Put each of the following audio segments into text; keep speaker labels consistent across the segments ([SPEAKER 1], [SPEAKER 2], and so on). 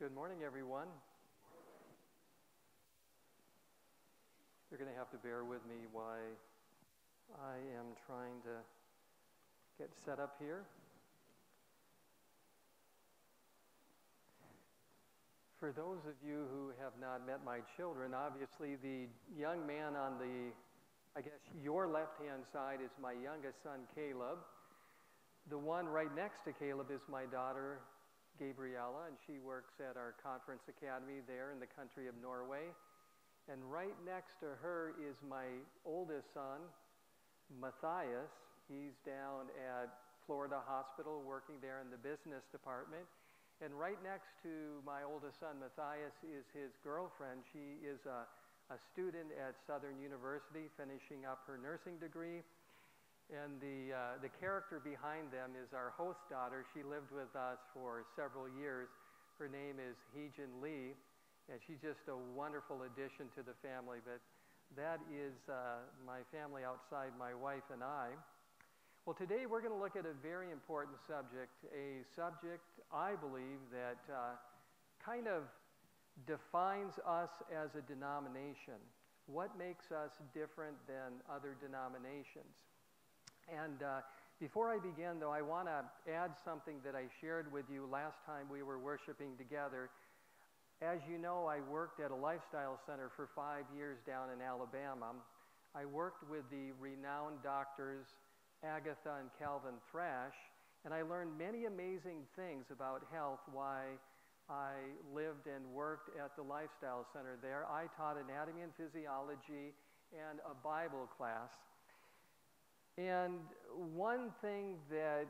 [SPEAKER 1] Good morning, everyone. You're going to have to bear with me while I am trying to get set up here. For those of you who have not met my children, obviously the young man on the, I guess, your left hand side is my youngest son, Caleb. The one right next to Caleb is my daughter, Gabriella, and she works at our conference academy there in the country of Norway. And right next to her is my oldest son, Matthias. He's down at Florida Hospital working there in the business department. And right next to my oldest son, Matthias, is his girlfriend. She is a, a student at Southern University finishing up her nursing degree. And the, uh, the character behind them is our host daughter. She lived with us for several years. Her name is Heejin Lee, and she's just a wonderful addition to the family. But that is uh, my family outside my wife and I. Well, today we're going to look at a very important subject, a subject I believe that uh, kind of defines us as a denomination. What makes us different than other denominations? And uh, before I begin, though, I want to add something that I shared with you last time we were worshiping together. As you know, I worked at a lifestyle center for five years down in Alabama. I worked with the renowned doctors Agatha and Calvin Thrash, and I learned many amazing things about health while I lived and worked at the lifestyle center there. I taught anatomy and physiology and a Bible class. And one thing that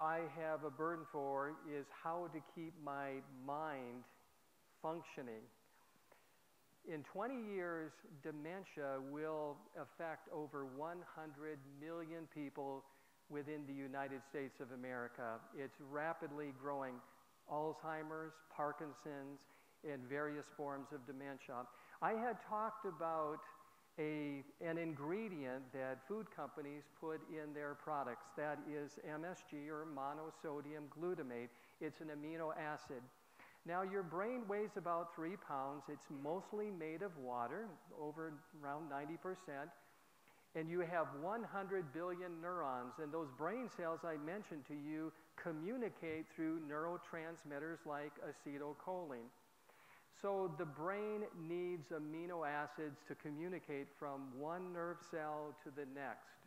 [SPEAKER 1] I have a burden for is how to keep my mind functioning. In 20 years, dementia will affect over 100 million people within the United States of America. It's rapidly growing Alzheimer's, Parkinson's, and various forms of dementia. I had talked about a, an ingredient that food companies put in their products. That is MSG or monosodium glutamate. It's an amino acid. Now, your brain weighs about three pounds. It's mostly made of water, over around 90%. And you have 100 billion neurons. And those brain cells I mentioned to you communicate through neurotransmitters like acetylcholine. So the brain needs amino acids to communicate from one nerve cell to the next.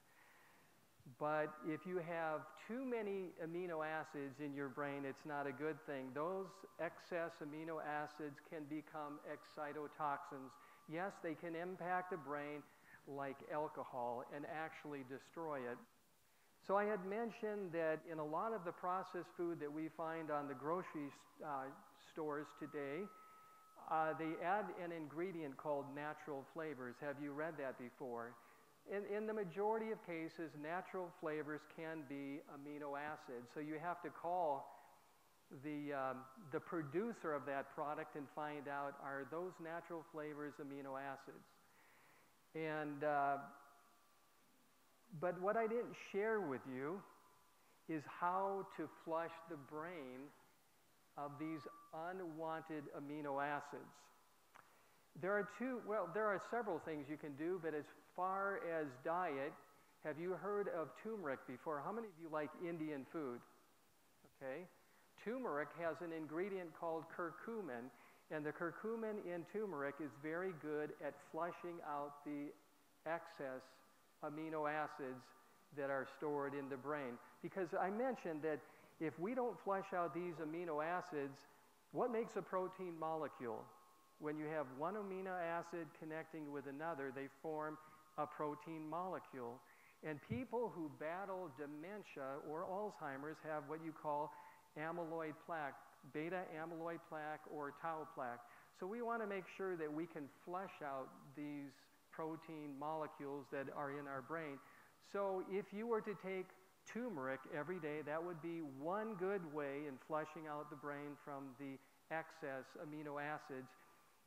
[SPEAKER 1] But if you have too many amino acids in your brain, it's not a good thing. Those excess amino acids can become excitotoxins. Yes, they can impact the brain like alcohol and actually destroy it. So I had mentioned that in a lot of the processed food that we find on the grocery uh, stores today, uh, they add an ingredient called natural flavors. Have you read that before? In, in the majority of cases, natural flavors can be amino acids. So you have to call the, um, the producer of that product and find out are those natural flavors amino acids? And, uh, but what I didn't share with you is how to flush the brain of these unwanted amino acids. There are two, well, there are several things you can do, but as far as diet, have you heard of turmeric before? How many of you like Indian food? Okay. Turmeric has an ingredient called curcumin, and the curcumin in turmeric is very good at flushing out the excess amino acids that are stored in the brain. Because I mentioned that if we don't flush out these amino acids, what makes a protein molecule? When you have one amino acid connecting with another, they form a protein molecule. And people who battle dementia or Alzheimer's have what you call amyloid plaque, beta amyloid plaque or tau plaque. So we want to make sure that we can flush out these protein molecules that are in our brain. So if you were to take turmeric every day. That would be one good way in flushing out the brain from the excess amino acids.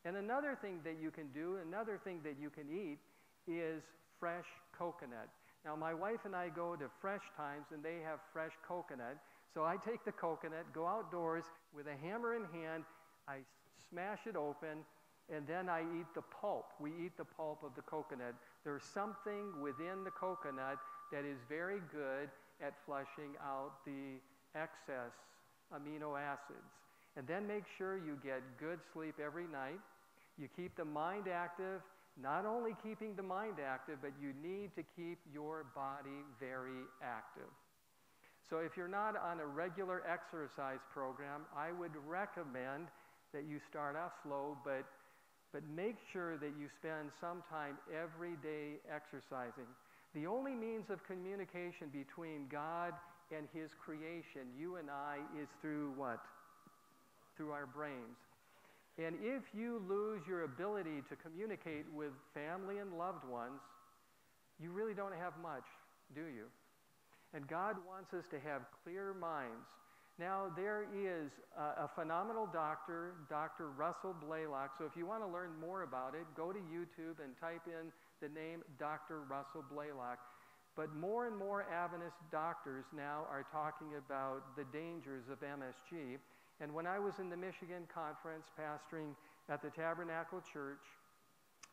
[SPEAKER 1] And another thing that you can do, another thing that you can eat, is fresh coconut. Now, my wife and I go to Fresh Times and they have fresh coconut. So I take the coconut, go outdoors with a hammer in hand, I smash it open, and then I eat the pulp. We eat the pulp of the coconut. There's something within the coconut that is very good at flushing out the excess amino acids. And then make sure you get good sleep every night. You keep the mind active, not only keeping the mind active, but you need to keep your body very active. So if you're not on a regular exercise program, I would recommend that you start off slow, but, but make sure that you spend some time every day exercising. The only means of communication between God and His creation, you and I, is through what? Through our brains. And if you lose your ability to communicate with family and loved ones, you really don't have much, do you? And God wants us to have clear minds. Now, there is a, a, phenomenal doctor, Dr. Russell Blaylock. So, if you want to learn more about it, go to YouTube and type in the name Dr. Russell Blaylock. But more and more Adventist doctors now are talking about the dangers of MSG. And when I was in the Michigan conference pastoring at the Tabernacle Church,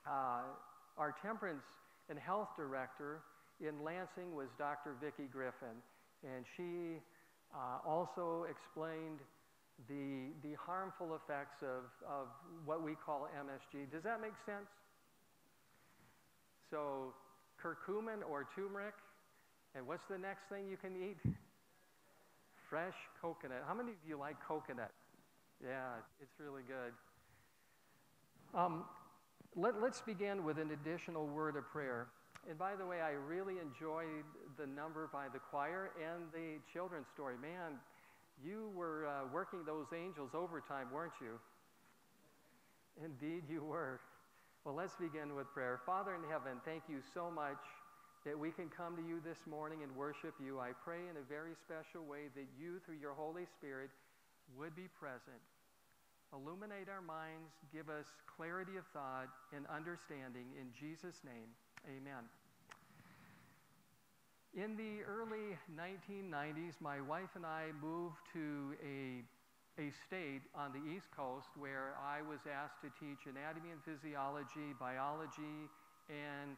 [SPEAKER 1] uh, our temperance and health director in Lansing was Dr. Vicki Griffin, and she uh, also explained the, the harmful effects of, of what we call MSG. Does that make sense? So, curcumin or turmeric, and what's the next thing you can eat? Fresh coconut. How many of you like coconut? Yeah, it's really good. Um, let, us begin with an additional word of prayer. And by the way, I really enjoyed the number by the choir and the children's story. Man, you were uh, working those angels overtime, weren't you? Indeed, you were. Well, let's begin with prayer. Father in heaven, thank you so much that we can come to you this morning and worship you. I pray in a very special way that you, through your Holy Spirit, would be present. Illuminate our minds, give us clarity of thought and understanding. In Jesus' name, Amen. In the early 1990s, my wife and I moved to a, a state on the East Coast where I was asked to teach anatomy and physiology, biology, and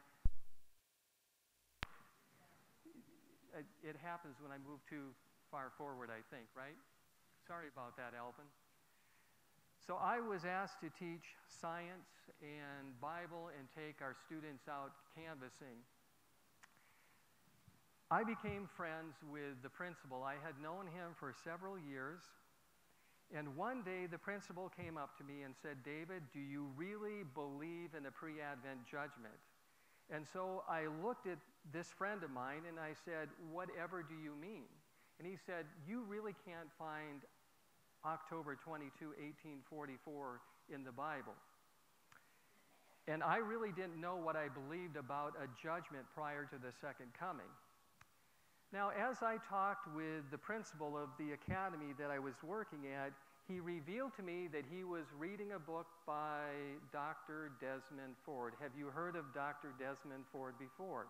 [SPEAKER 1] it, happens when I move too far forward, I think, right? Sorry about that, Alvin. So I was asked to teach science and Bible and take our students out canvassing. I became friends with the principal. I had known him for several years. And one day the principal came up to me and said, David, do you really believe in the pre Advent judgment? And so I looked at this friend of mine and I said, Whatever do you mean? And he said, You really can't find October 22, 1844 in the Bible. And I really didn't know what I believed about a judgment prior to the second coming. Now, as I talked with the principal of the academy that I was working at, he revealed to me that he was reading a book by Dr. Desmond Ford. Have you heard of Dr. Desmond Ford before?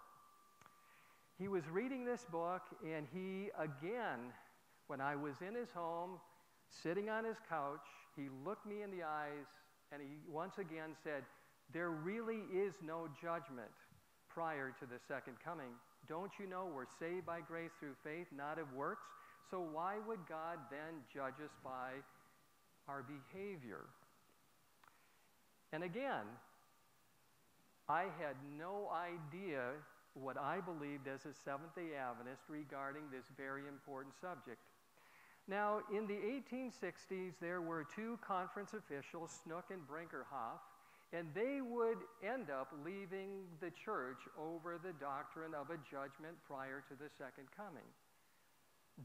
[SPEAKER 1] He was reading this book, and he again, when I was in his home, sitting on his couch, he looked me in the eyes, and he once again said, there really is no judgment prior to the second coming. Don't you know we're saved by grace through faith, not of works? So why would God then judge us by our behavior? And again, I had no idea what I believed as a Seventh day Adventist regarding this very important subject. Now, in the 1860s, there were two conference officials, Snook and Brinkerhoff, and they would end up leaving the church over the doctrine of a judgment prior to the second coming.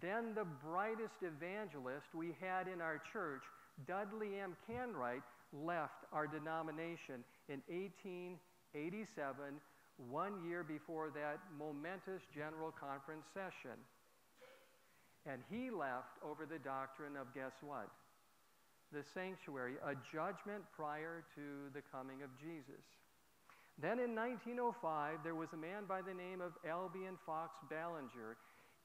[SPEAKER 1] Then the brightest evangelist we had in our church, Dudley M. Canright, left our denomination in 1887, one year before that momentous General Conference session. And he left over the doctrine of guess what? the sanctuary, a judgment prior to the coming of Jesus. Then in 1905, there was a man by the name of Albion Fox Ballenger,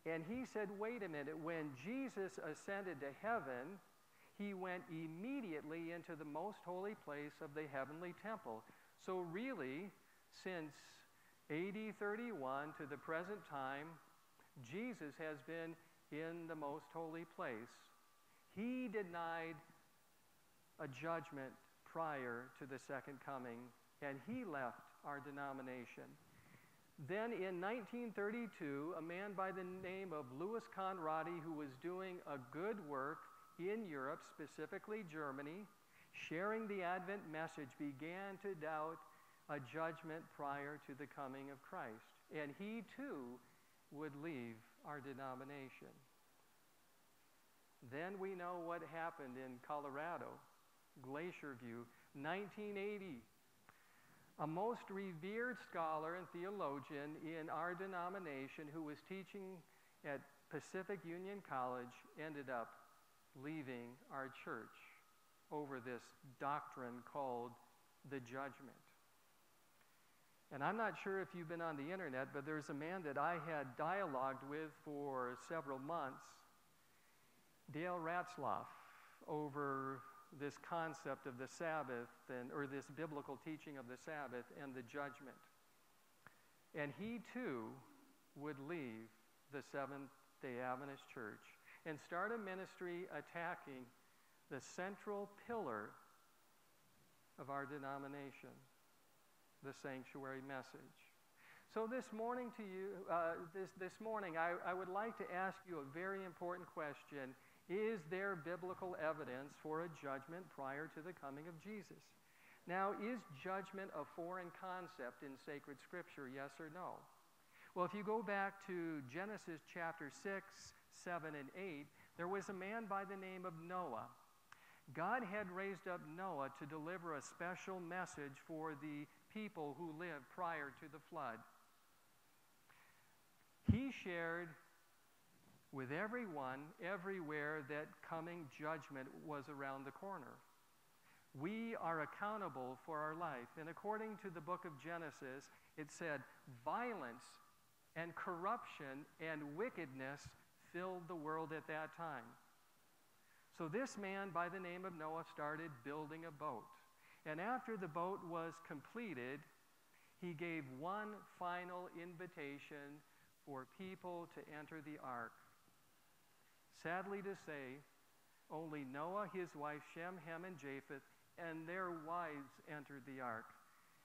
[SPEAKER 1] and he said, wait a minute, when Jesus ascended to heaven, he went immediately into the most holy place of the heavenly temple. So, really, since AD 31 to the present time, Jesus has been in the most holy place. He denied a judgment prior to the second coming, and he left our denomination. Then in 1932, a man by the name of Louis Conradi, who was doing a good work in Europe, specifically Germany, sharing the Advent message, began to doubt a judgment prior to the coming of Christ. And he too would leave our denomination. Then we know what happened in Colorado, Glacier View, 1980. A most revered scholar and theologian in our denomination who was teaching at Pacific Union College ended up leaving our church over this doctrine called the judgment. And I'm not sure if you've been on the internet, but there's a man that I had dialogued with for several months, Dale Ratzlaff, over this concept of the Sabbath and, or this biblical teaching of the Sabbath and the judgment. And he too would leave the Seventh day Adventist Church and start a ministry attacking the central pillar of our denomination the sanctuary message. So this morning to you, uh, this, this morning, I, I would like to ask you a very important question. Is there biblical evidence for a judgment prior to the coming of Jesus? Now, is judgment a foreign concept in sacred scripture, yes or no? Well, if you go back to Genesis chapter 6, 7, and 8, there was a man by the name of Noah. God had raised up Noah to deliver a special message for the people who lived prior to the flood. He shared with everyone, everywhere, that coming judgment was around the corner. We are accountable for our life. And according to the book of Genesis, it said, violence and corruption and wickedness filled the world at that time. So this man by the name of Noah started building a boat. And after the boat was completed, he gave one final invitation for people to enter the ark. Sadly to say, only Noah, his wife Shem, Ham, and Japheth, and their wives entered the ark.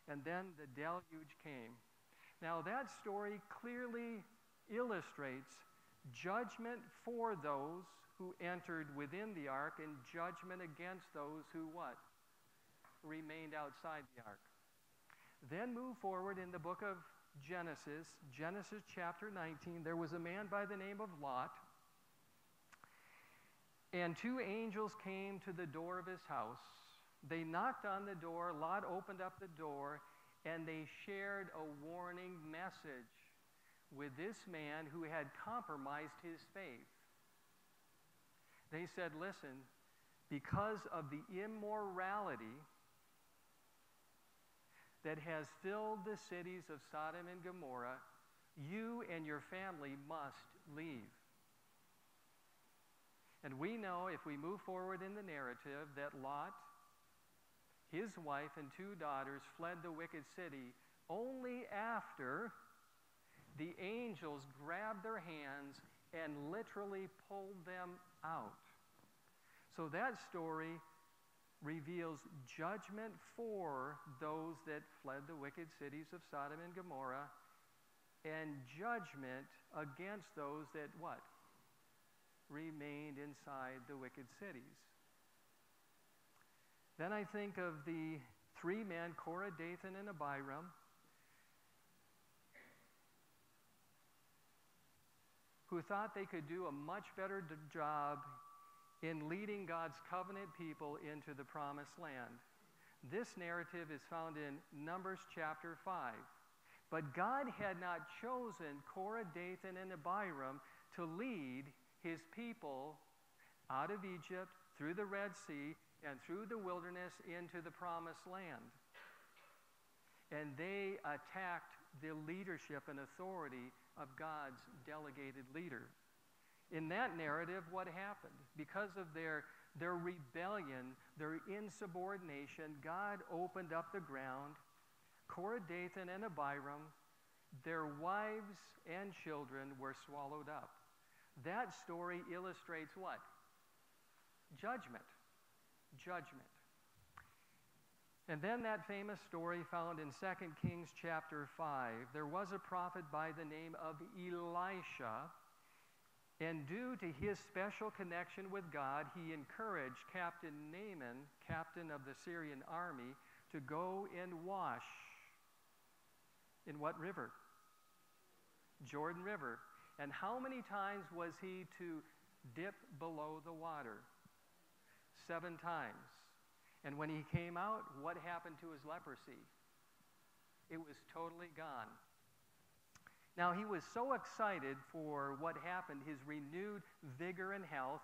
[SPEAKER 1] And then the deluge came. Now, that story clearly illustrates judgment for those who entered within the ark and judgment against those who what? remained outside the ark. Then move forward in the book of Genesis, Genesis chapter 19. There was a man by the name of Lot, and two angels came to the door of his house. They knocked on the door. Lot opened up the door, and they shared a warning message with this man who had compromised his faith. They said, Listen, because of the immorality that has filled the cities of Sodom and Gomorrah, you and your family must leave. And we know if we move forward in the narrative that Lot, his wife, and two daughters fled the wicked city only after the angels grabbed their hands and literally pulled them out. So that story reveals judgment for those that fled the wicked cities of Sodom and Gomorrah and judgment against those that what? Remained inside the wicked cities. Then I think of the three men, Korah, Dathan, and Abiram, who thought they could do a much better job in leading God's covenant people into the promised land. This narrative is found in Numbers chapter 5. But God had not chosen Korah, Dathan, and Abiram to lead his people out of Egypt, through the Red Sea, and through the wilderness into the promised land. And they attacked the leadership and authority of God's delegated leader. In that narrative, what happened? Because of their their rebellion, their insubordination, God opened up the ground. Korah, Dathan, and Abiram, their wives and children were swallowed up. That story illustrates what? Judgment. Judgment. And then that famous story found in 2 Kings chapter 5. There was a prophet by the name of Elisha, and due to his special connection with God, he encouraged Captain Naaman, captain of the Syrian army, to go and wash in what river? Jordan River. And how many times was he to dip below the water? Seven times. And when he came out, what happened to his leprosy? It was totally gone. Now, he was so excited for what happened, his renewed vigor and health,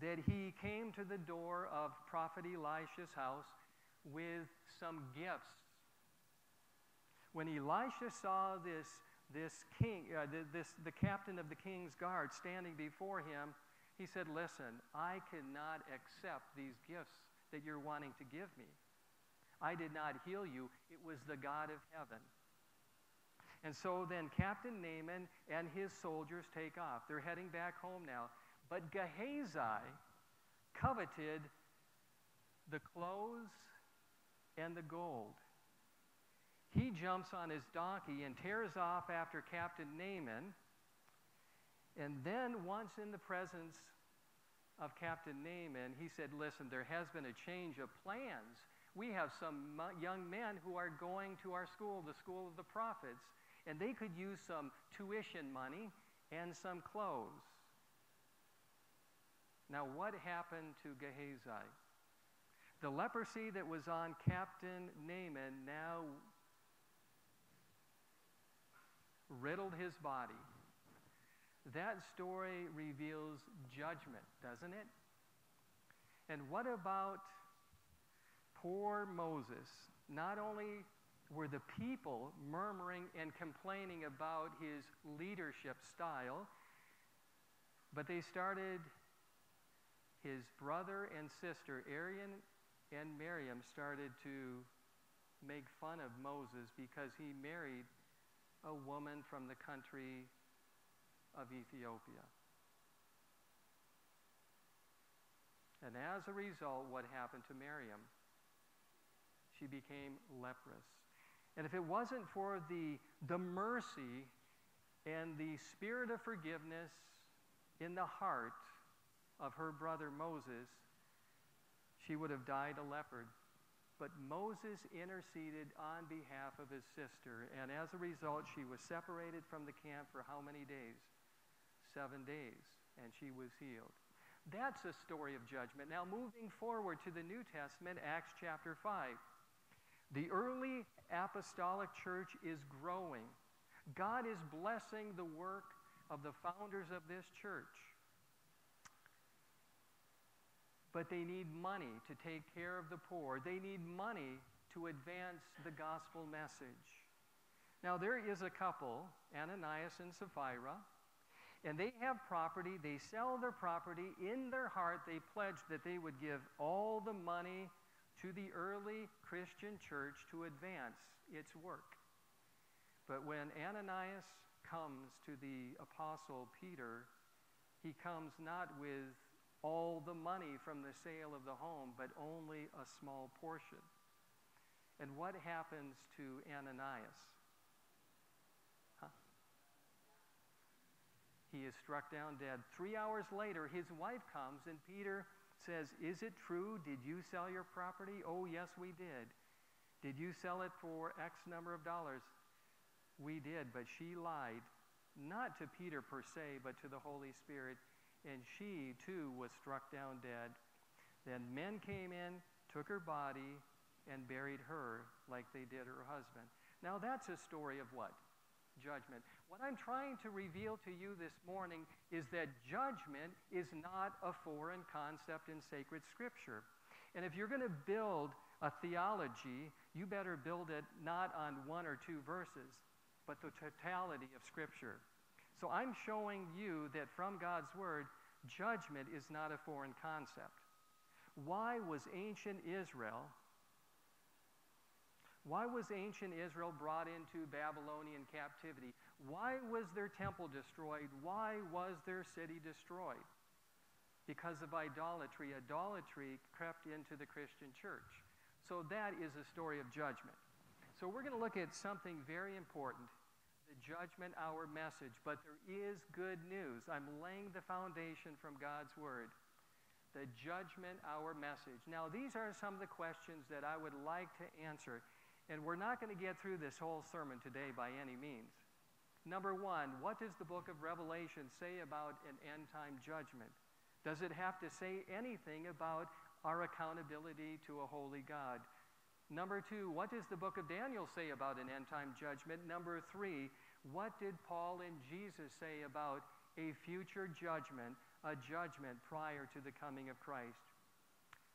[SPEAKER 1] that he came to the door of Prophet Elisha's house with some gifts. When Elisha saw this, this king, uh, this, the captain of the king's guard standing before him, he said, Listen, I cannot accept these gifts that you're wanting to give me. I did not heal you, it was the God of heaven. And so then Captain Naaman and his soldiers take off. They're heading back home now. But Gehazi coveted the clothes and the gold. He jumps on his donkey and tears off after Captain Naaman. And then, once in the presence of Captain Naaman, he said, Listen, there has been a change of plans. We have some young men who are going to our school, the school of the prophets, and they could use some tuition money and some clothes. Now, what happened to Gehazi? The leprosy that was on Captain Naaman now riddled his body. That story reveals judgment, doesn't it? And what about poor Moses? Not only were the people murmuring and complaining about his leadership style, but they started, his brother and sister, Aaron and Miriam, started to make fun of Moses because he married a woman from the country of Ethiopia. And as a result, what happened to Miriam? She became leprous. And if it wasn't for the, the mercy and the spirit of forgiveness in the heart of her brother Moses, she would have died a leopard. But Moses interceded on behalf of his sister, and as a result, she was separated from the camp for how many days? Seven days, and she was healed. That's a story of judgment. Now, moving forward to the New Testament, Acts chapter 5. The early apostolic church is growing. God is blessing the work of the founders of this church. But they need money to take care of the poor. They need money to advance the gospel message. Now, there is a couple, Ananias and Sapphira, and they have property, they sell their property. In their heart, they pledge that they would give all the money to the early Christian church to advance its work. But when Ananias comes to the apostle Peter, he comes not with all the money from the sale of the home, but only a small portion. And what happens to Ananias? He is struck down dead. Three hours later, his wife comes, and Peter says, Is it true? Did you sell your property? Oh, yes, we did. Did you sell it for X number of dollars? We did, but she lied, not to Peter per se, but to the Holy Spirit, and she too was struck down dead. Then men came in, took her body, and buried her like they did her husband. Now that's a story of what? Judgment. What I'm trying to reveal to you this morning is that judgment is not a foreign concept in sacred scripture. And if you're going to build a theology, you better build it not on one or two verses, but the totality of scripture. So I'm showing you that from God's word, judgment is not a foreign concept. Why was ancient Israel why was ancient Israel brought into Babylonian captivity? Why was their temple destroyed? Why was their city destroyed? Because of idolatry. Idolatry crept into the Christian church. So that is a story of judgment. So we're going to look at something very important the judgment hour message. But there is good news. I'm laying the foundation from God's Word. The judgment hour message. Now, these are some of the questions that I would like to answer. And we're not going to get through this whole sermon today by any means. Number one, what does the book of Revelation say about an end time judgment? Does it have to say anything about our accountability to a holy God? Number two, what does the book of Daniel say about an end time judgment? Number three, what did Paul and Jesus say about a future judgment, a judgment prior to the coming of Christ?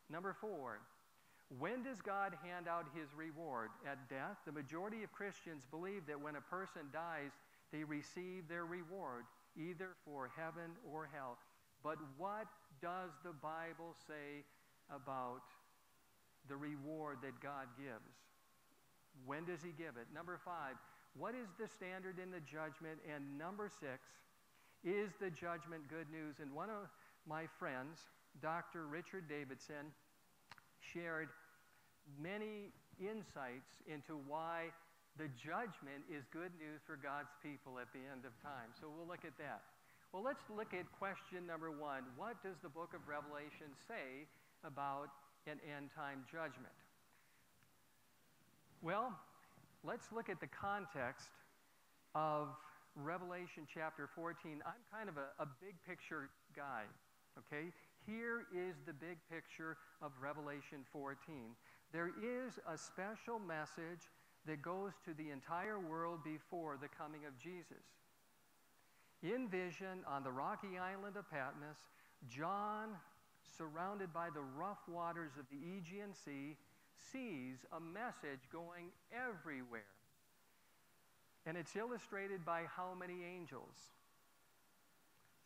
[SPEAKER 1] Number four, when does God hand out his reward? At death? The majority of Christians believe that when a person dies, they receive their reward, either for heaven or hell. But what does the Bible say about the reward that God gives. When does He give it? Number five, what is the standard in the judgment? And number six, is the judgment good news? And one of my friends, Dr. Richard Davidson, shared many insights into why the judgment is good news for God's people at the end of time. So we'll look at that. Well, let's look at question number one. What does the book of Revelation say about an end time judgment. Well, let's look at the context of Revelation chapter 14. I'm kind of a, a big picture guy, okay? Here is the big picture of Revelation 14. There is a special message that goes to the entire world before the coming of Jesus. In vision on the rocky island of Patmos, John surrounded by the rough waters of the Aegean Sea, sees a message going everywhere. And it's illustrated by how many angels?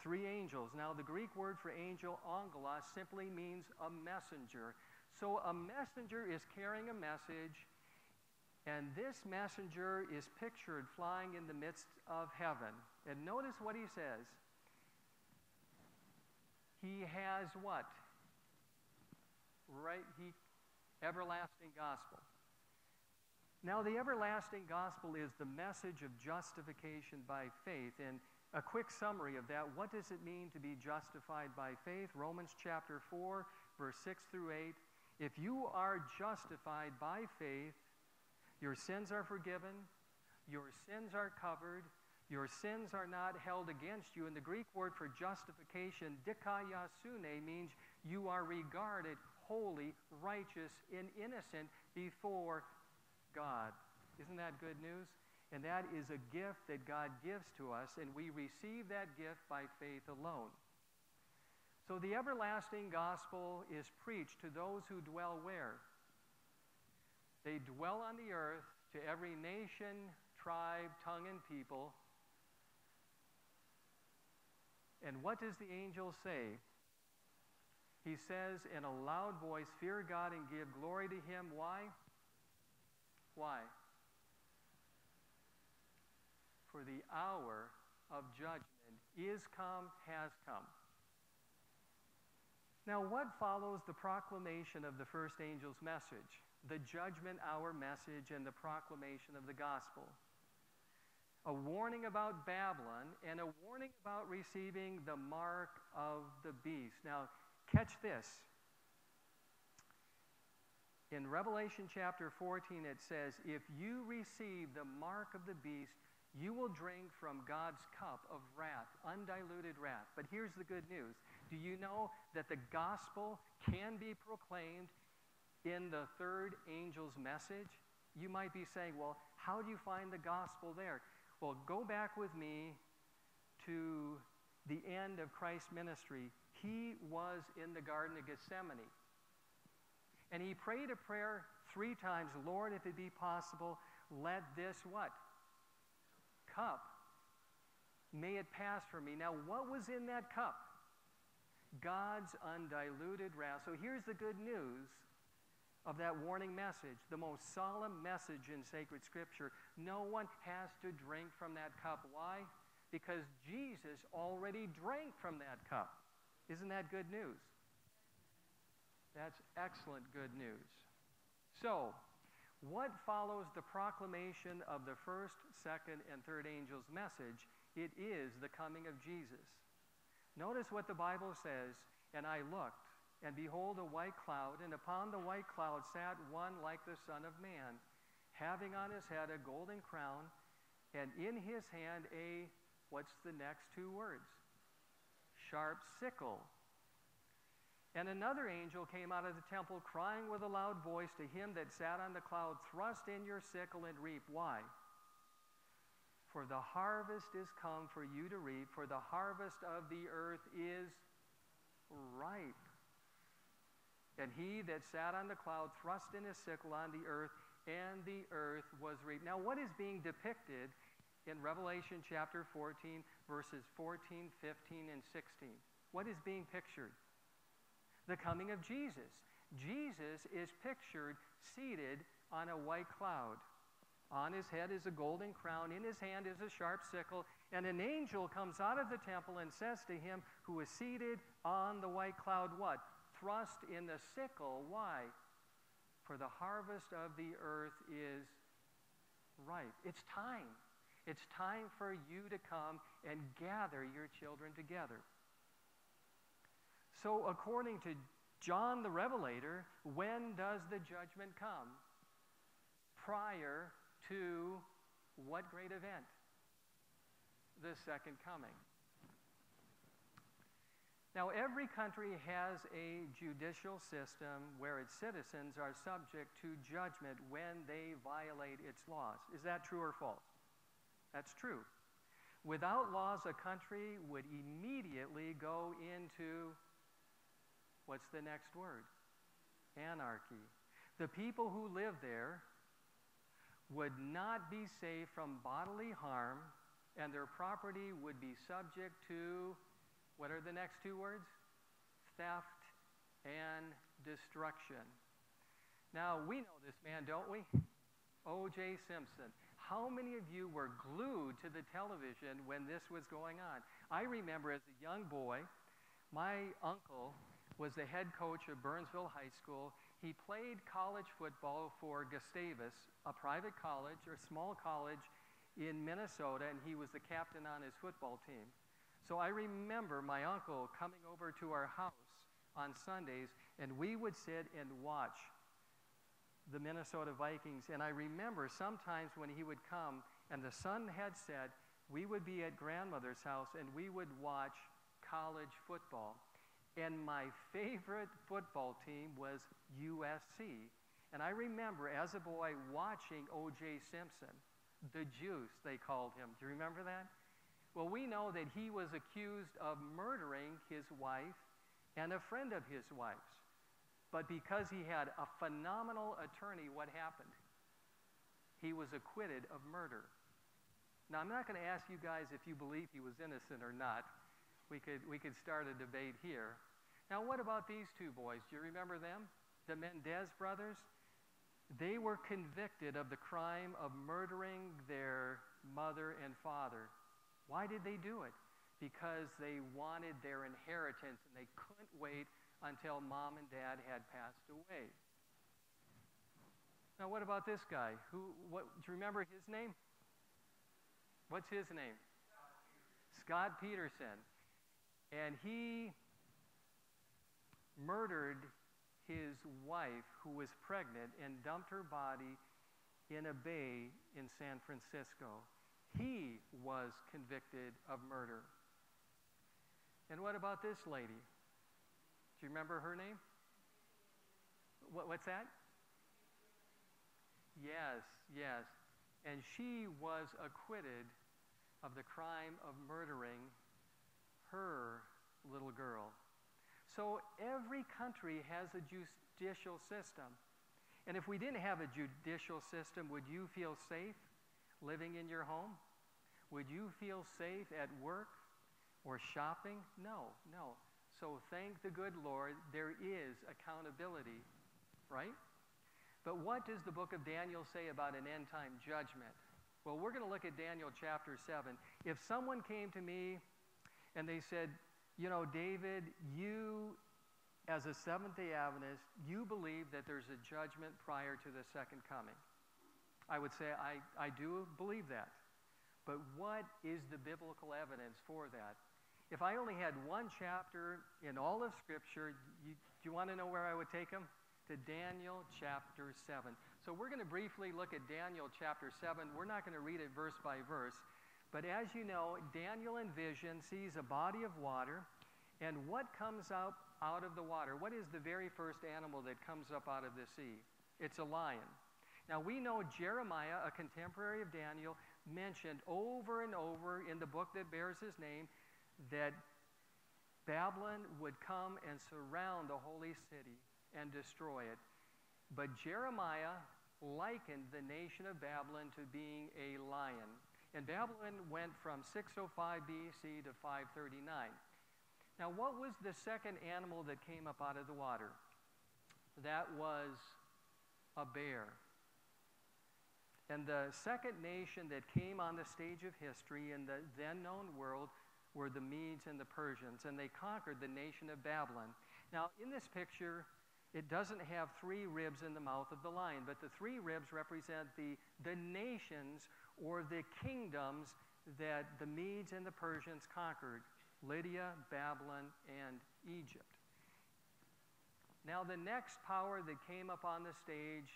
[SPEAKER 1] Three angels. Now, the Greek word for angel, angelos, simply means a messenger. So, a messenger is carrying a message, and this messenger is pictured flying in the midst of heaven. And notice what he says. He has what? Right, he everlasting gospel. Now, the everlasting gospel is the message of justification by faith. And a quick summary of that what does it mean to be justified by faith? Romans chapter 4, verse 6 through 8. If you are justified by faith, your sins are forgiven, your sins are covered, your sins are not held against you. And the Greek word for justification, dikaiosune, means you are regarded holy, righteous, and innocent before God. Isn't that good news? And that is a gift that God gives to us, and we receive that gift by faith alone. So the everlasting gospel is preached to those who dwell where? They dwell on the earth to every nation, tribe, tongue, and people and what does the angel say? He says in a loud voice, Fear God and give glory to him. Why? Why? For the hour of judgment is come, has come. Now, what follows the proclamation of the first angel's message? The judgment hour message and the proclamation of the gospel a warning about Babylon, and a warning about receiving the mark of the beast. Now, catch this. In Revelation chapter 14, it says, If you receive the mark of the beast, you will drink from God's cup of wrath, undiluted wrath. But here's the good news. Do you know that the gospel can be proclaimed in the third angel's message? You might be saying, well, how do you find the gospel there? Well, go back with me to the end of Christ's ministry. He was in the Garden of Gethsemane. And he prayed a prayer three times Lord, if it be possible, let this what? Cup. May it pass from me. Now, what was in that cup? God's undiluted wrath. So here's the good news of that warning message, the most solemn message in sacred scripture. No one has to drink from that cup. Why? Because Jesus already drank from that cup. Isn't that good news? That's excellent good news. So, what follows the proclamation of the first, second, and third angel's message? It is the coming of Jesus. Notice what the Bible says, and I looked, and behold, a white cloud, and upon the white cloud sat one like the Son of Man, having on his head a golden crown, and in his hand a, what's the next two words? Sharp sickle. And another angel came out of the temple, crying with a loud voice to him that sat on the cloud, Thrust in your sickle and reap. Why? For the harvest is come for you to reap, for the harvest of the earth is ripe. And he that sat on the cloud thrust in his sickle on the earth, and the earth was reaped. Now, what is being depicted in Revelation chapter 14, verses 14, 15, and 16? What is being pictured? The coming of Jesus. Jesus is pictured seated on a white cloud. On his head is a golden crown, in his hand is a sharp sickle, and an angel comes out of the temple and says to him who is seated on the white cloud, What? Thrust in the sickle. Why? For the harvest of the earth is ripe. It's time. It's time for you to come and gather your children together. So, according to John the Revelator, when does the judgment come? Prior to what great event? The second coming. Now, every country has a judicial system where its citizens are subject to judgment when they violate its laws. Is that true or false? That's true. Without laws, a country would immediately go into what's the next word? Anarchy. The people who live there would not be safe from bodily harm, and their property would be subject to what are the next two words? Theft and destruction. Now, we know this man, don't we? O.J. Simpson. How many of you were glued to the television when this was going on? I remember as a young boy, my uncle was the head coach of Burnsville High School. He played college football for Gustavus, a private college or small college in Minnesota, and he was the captain on his football team. So I remember my uncle coming over to our house on Sundays, and we would sit and watch the Minnesota Vikings. And I remember sometimes when he would come and the sun had set, we would be at grandmother's house and we would watch college football. And my favorite football team was USC. And I remember as a boy watching O.J. Simpson, the Juice, they called him. Do you remember that? Well, we know that he was accused of murdering his wife and a friend of his wife's. But because he had a phenomenal attorney, what happened? He was acquitted of murder. Now, I'm not going to ask you guys if you believe he was innocent or not. We could, we could start a debate here. Now, what about these two boys? Do you remember them? The Mendez brothers? They were convicted of the crime of murdering their mother and father. Why did they do it? Because they wanted their inheritance and they couldn't wait until mom and dad had passed away. Now, what about this guy? Who? What? Do you remember his name? What's his name? Scott Peterson. And he murdered his wife, who was pregnant, and dumped her body in a bay in San Francisco. He was convicted of murder. And what about this lady? Do you remember her name? What, what's that? Yes, yes. And she was acquitted of the crime of murdering her little girl. So every country has a judicial system. And if we didn't have a judicial system, would you feel safe? Living in your home? Would you feel safe at work or shopping? No, no. So thank the good Lord, there is accountability, right? But what does the book of Daniel say about an end time judgment? Well, we're going to look at Daniel chapter 7. If someone came to me and they said, You know, David, you, as a Seventh day Adventist, you believe that there's a judgment prior to the second coming. I would say, I, I do believe that. But what is the biblical evidence for that? If I only had one chapter in all of Scripture, you, do you want to know where I would take them? To Daniel chapter 7. So we're going to briefly look at Daniel chapter 7. We're not going to read it verse by verse. But as you know, Daniel in vision sees a body of water, and what comes up out of the water? What is the very first animal that comes up out of the sea? It's a lion. Now we know Jeremiah, a contemporary of Daniel, mentioned over and over in the book that bears his name that Babylon would come and surround the holy city and destroy it. But Jeremiah likened the nation of Babylon to being a lion. And Babylon went from 605 BC to 539. Now, what was the second animal that came up out of the water? That was a bear. And the second nation that came on the stage of history in the then known world were the Medes and the Persians, and they conquered the nation of Babylon. Now, in this picture, it doesn't have three ribs in the mouth of the lion, but the three ribs represent the, the nations or the kingdoms that the Medes and the Persians conquered Lydia, Babylon, and Egypt. Now, the next power that came up on the stage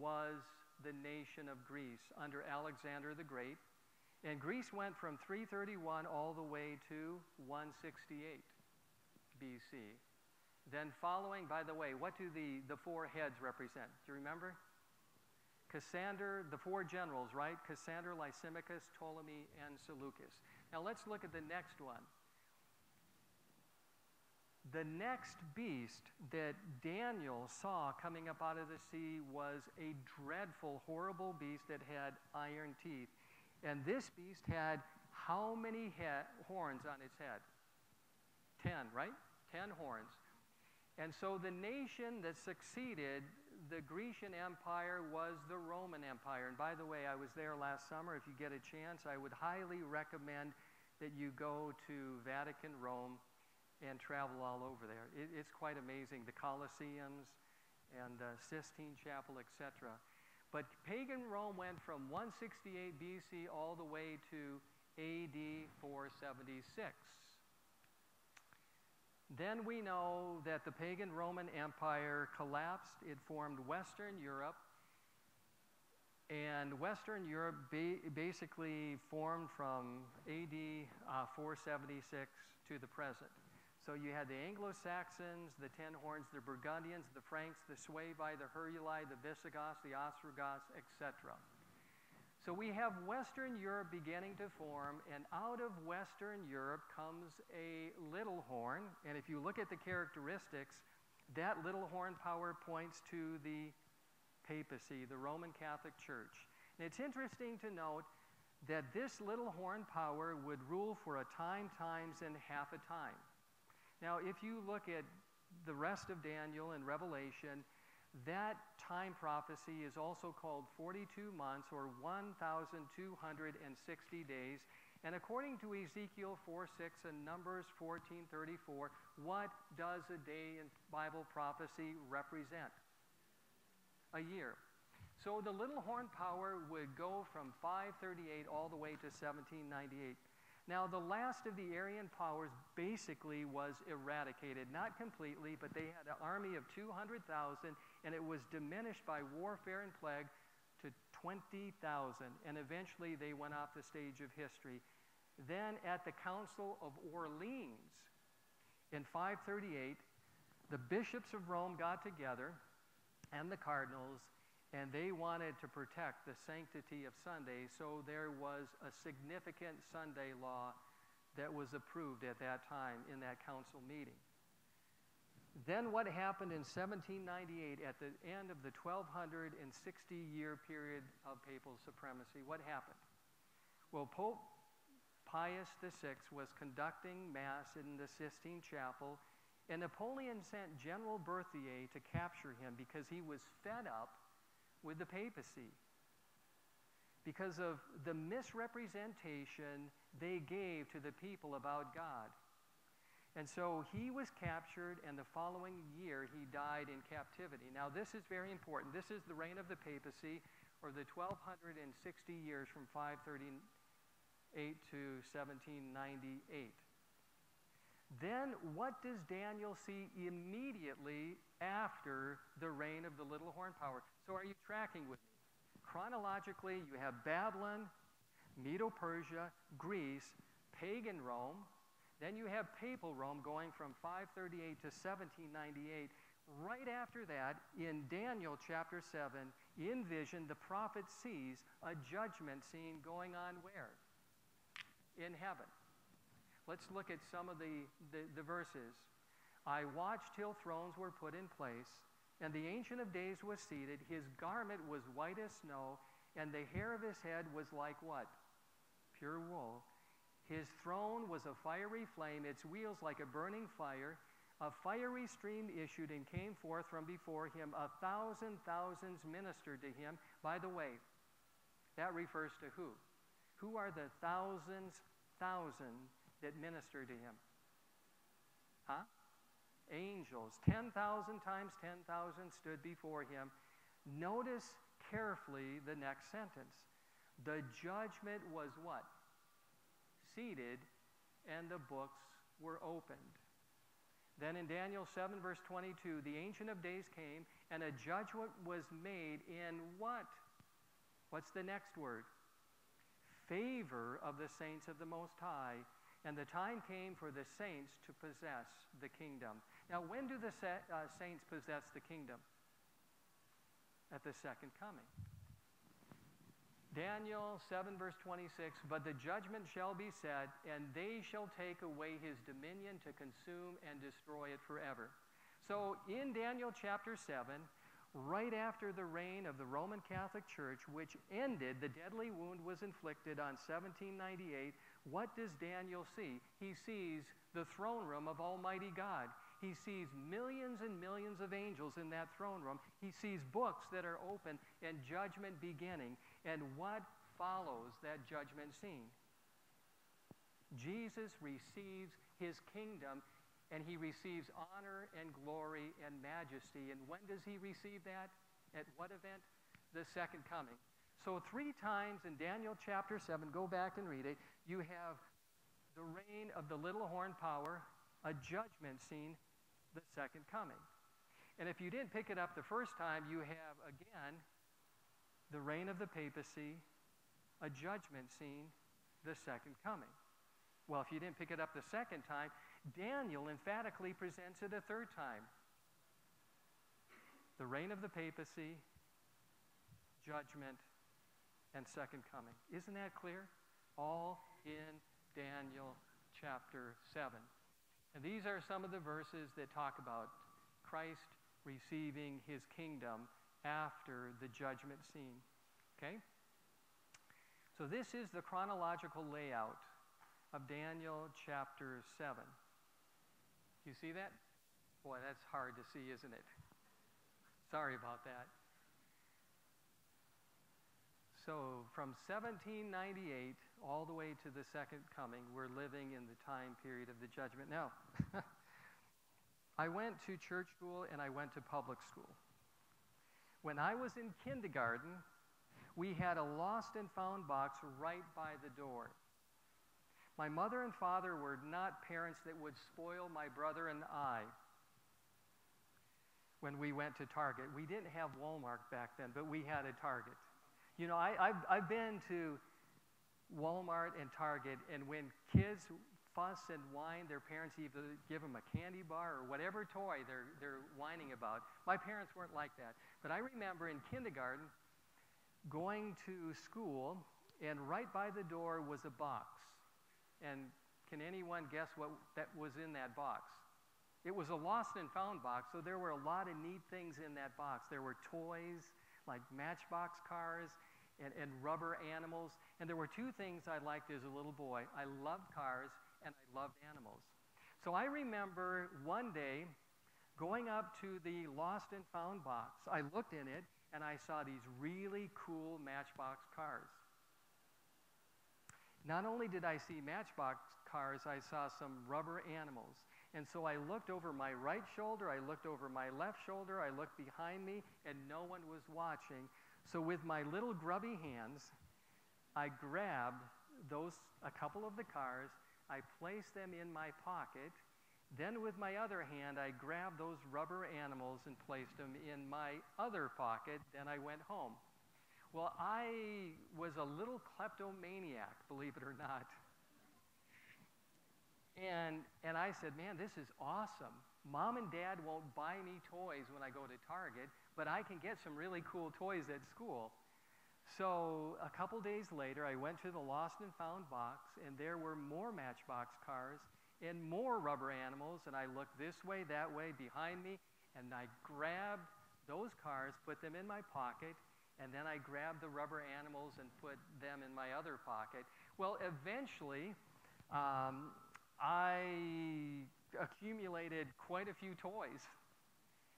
[SPEAKER 1] was the nation of Greece under Alexander the Great. And Greece went from 331 all the way to 168 BC. Then following, by the way, what do the, the four heads represent? Do you remember? Cassander, the four generals, right? Cassander, Lysimachus, Ptolemy, and Seleucus. Now let's look at the next one. The next beast that Daniel saw coming up out of the sea was a dreadful, horrible beast that had iron teeth. And this beast had how many head, horns on its head? Ten, right? Ten horns. And so the nation that succeeded the Grecian Empire was the Roman Empire. And by the way, I was there last summer. If you get a chance, I would highly recommend that you go to Vatican, Rome, and travel all over there. It, it's quite amazing. The Colosseums and uh, Sistine Chapel, etc. But pagan Rome went from 168 BC all the way to AD 476. Then we know that the pagan Roman Empire collapsed. It formed Western Europe. And Western Europe ba basically formed from AD uh, 476 to the present. So you had the Anglo-Saxons, the Ten Horns, the Burgundians, the Franks, the Suevi, the Heruli, the Visigoths, the Ostrogoths, etc. So we have Western Europe beginning to form, and out of Western Europe comes a little horn. And if you look at the characteristics, that little horn power points to the papacy, the Roman Catholic Church. And it's interesting to note that this little horn power would rule for a time, times, and half a time. Now, if you look at the rest of Daniel and Revelation, that time prophecy is also called 42 months or 1,260 days. And according to Ezekiel 4 6 and Numbers 14 34, what does a day in Bible prophecy represent? A year. So the little horn power would go from 538 all the way to 1798. Now, the last of the Arian powers basically was eradicated, not completely, but they had an army of 200,000, and it was diminished by warfare and plague to 20,000, and eventually they went off the stage of history. Then, at the Council of Orleans in 538, the bishops of Rome got together and the cardinals and they wanted to protect the sanctity of Sunday, so there was a significant Sunday law that was approved at that time in that council meeting. Then, what happened in 1798 at the end of the 1260 year period of papal supremacy? What happened? Well, Pope Pius VI was conducting Mass in the Sistine Chapel, and Napoleon sent General Berthier to capture him because he was fed up with the papacy. Because of the misrepresentation they gave to the people about God. And so he was captured, and the following year he died in captivity. Now, this is very important. This is the reign of the papacy, or the 1260 years from 538 to 1798. Then, what does Daniel see immediately after the reign of the little horn power? So, are you tracking with me? Chronologically, you have Babylon, Medo Persia, Greece, pagan Rome. Then you have papal Rome going from 538 to 1798. Right after that, in Daniel chapter 7, in vision, the prophet sees a judgment scene going on where? In heaven. Let's look at some of the, the, the verses. I watched till thrones were put in place, and the Ancient of Days was seated. His garment was white as snow, and the hair of his head was like what? Pure wool. His throne was a fiery flame, its wheels like a burning fire. A fiery stream issued and came forth from before him. A thousand thousands ministered to him. By the way, that refers to who? Who are the thousands, thousand that minister to him? Huh? Angels. 10,000 times 10,000 stood before him. Notice carefully the next sentence. The judgment was what? Seated, and the books were opened. Then in Daniel 7, verse 22, the Ancient of Days came, and a judgment was made in what? What's the next word? Favor of the saints of the Most High and the time came for the saints to possess the kingdom. Now, when do the sa- uh, saints possess the kingdom? At the second coming. Daniel 7, verse 26 But the judgment shall be set, and they shall take away his dominion to consume and destroy it forever. So, in Daniel chapter 7, right after the reign of the Roman Catholic Church, which ended, the deadly wound was inflicted on 1798 what does Daniel see? He sees the throne room of Almighty God. He sees millions and millions of angels in that throne room. He sees books that are open and judgment beginning. And what follows that judgment scene? Jesus receives his kingdom and he receives honor and glory and majesty. And when does he receive that? At what event? The second coming. So, three times in Daniel chapter 7, go back and read it, you have the reign of the little horn power, a judgment scene, the second coming. And if you didn't pick it up the first time, you have again the reign of the papacy, a judgment scene, the second coming. Well, if you didn't pick it up the second time, Daniel emphatically presents it a third time. The reign of the papacy, judgment, and second coming. Isn't that clear? All in Daniel chapter 7. And these are some of the verses that talk about Christ receiving his kingdom after the judgment scene. Okay? So this is the chronological layout of Daniel chapter 7. You see that? Boy, that's hard to see, isn't it? Sorry about that. So from 1798 all the way to the second coming, we're living in the time period of the judgment. Now, I went to church school and I went to public school. When I was in kindergarten, we had a lost and found box right by the door. My mother and father were not parents that would spoil my brother and I when we went to Target. We didn't have Walmart back then, but we had a Target. You know, I, have I've been to Walmart and Target, and when kids fuss and whine, their parents either give them a candy bar or whatever toy they're, they're whining about. My parents weren't like that. But I remember in kindergarten going to school, and right by the door was a box. And can anyone guess what that was in that box? It was a lost and found box, so there were a lot of neat things in that box. There were toys like matchbox cars and, and rubber animals. And there were two things I liked as a little boy I loved cars, and I loved animals. So I remember one day going up to the lost and found box. I looked in it, and I saw these really cool Matchbox cars. Not only did I see Matchbox cars, I saw some rubber animals. And so I looked over my right shoulder, I looked over my left shoulder, I looked behind me, and no one was watching. So with my little grubby hands, I grabbed those, a couple of the cars, I placed them in my pocket. Then with my other hand, I grabbed those rubber animals and placed them in my other pocket. Then I went home. Well, I was a little kleptomaniac, believe it or not. And, and I said, man, this is awesome. Mom and dad won't buy me toys when I go to Target, but I can get some really cool toys at school. So a couple days later, I went to the lost and found box, and there were more Matchbox cars and more rubber animals. And I looked this way, that way, behind me, and I grabbed those cars, put them in my pocket, and then I grabbed the rubber animals and put them in my other pocket. Well, eventually, um, I accumulated quite a few toys.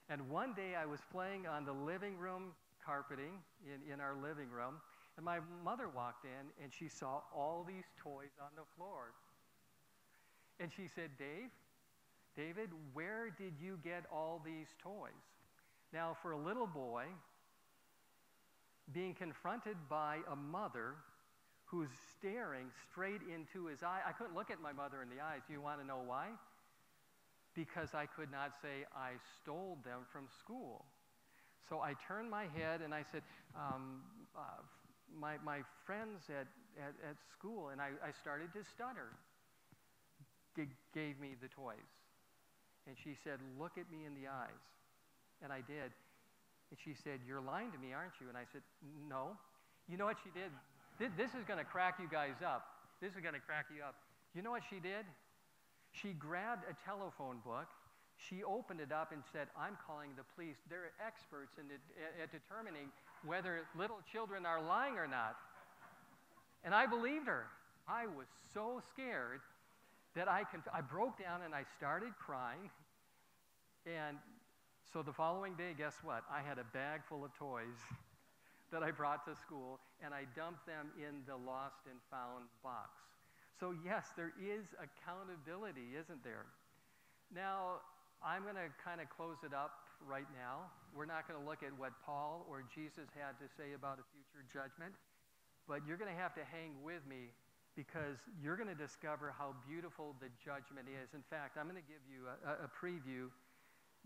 [SPEAKER 1] And one day I was playing on the living room carpeting in, in our living room, and my mother walked in and she saw all these toys on the floor. And she said, Dave, David, where did you get all these toys? Now, for a little boy, being confronted by a mother who's staring straight into his eye. I couldn't look at my mother in the eyes. You want to know why? Because I could not say I stole them from school. So I turned my head and I said, um, uh, my, my friends at, at, at school, and I, I started to stutter, G- gave me the toys. And she said, Look at me in the eyes. And I did. And she said, You're lying to me, aren't you? And I said, No. You know what she did? This is going to crack you guys up. This is going to crack you up. You know what she did? She grabbed a telephone book. She opened it up and said, I'm calling the police. They're experts in at determining whether little children are lying or not. And I believed her. I was so scared that I, conf- I broke down and I started crying. And so the following day, guess what? I had a bag full of toys that I brought to school, and I dumped them in the lost and found box. So, yes, there is accountability, isn't there? Now, I'm going to kind of close it up right now. We're not going to look at what Paul or Jesus had to say about a future judgment, but you're going to have to hang with me because you're going to discover how beautiful the judgment is. In fact, I'm going to give you a, a preview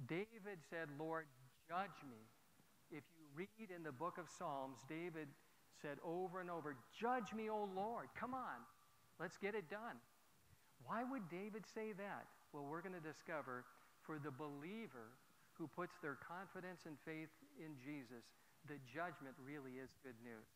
[SPEAKER 1] David said, Lord, judge me. Read in the book of Psalms, David said over and over, Judge me, O Lord. Come on, let's get it done. Why would David say that? Well, we're going to discover for the believer who puts their confidence and faith in Jesus, the judgment really is good news.